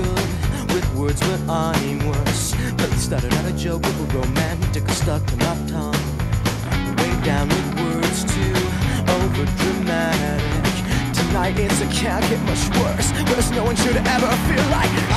words, but I'm worse. But it started out a joke, with a romantic, stuck in uptown. Way down with words too over dramatic. Tonight it's a can't get much worse. Worse, no one should ever feel like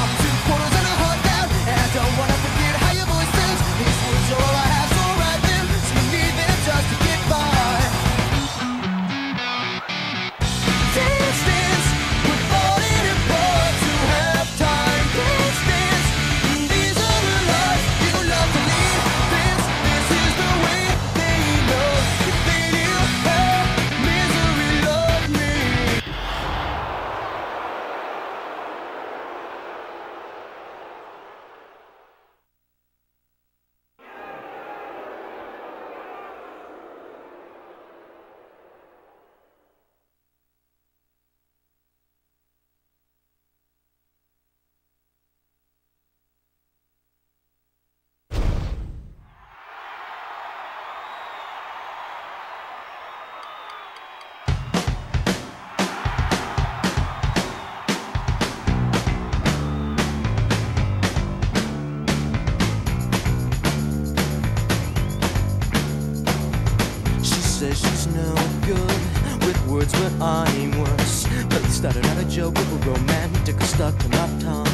I'm worse. But it started out a joke, a little romantic, stuck in uptown.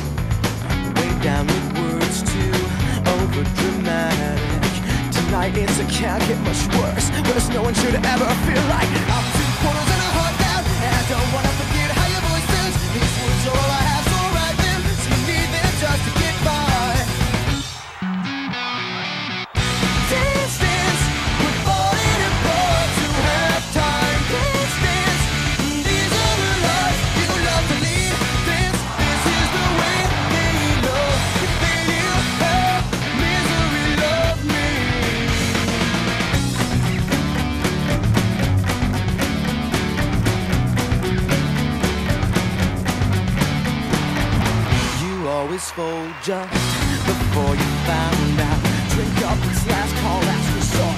Way down with words too over dramatic. Tonight it's a can't get much worse. Worse, no one should ever feel like I'm two quarters and a heart down, and I don't wanna Always fold just before you found out. Drink up this last call, last resort.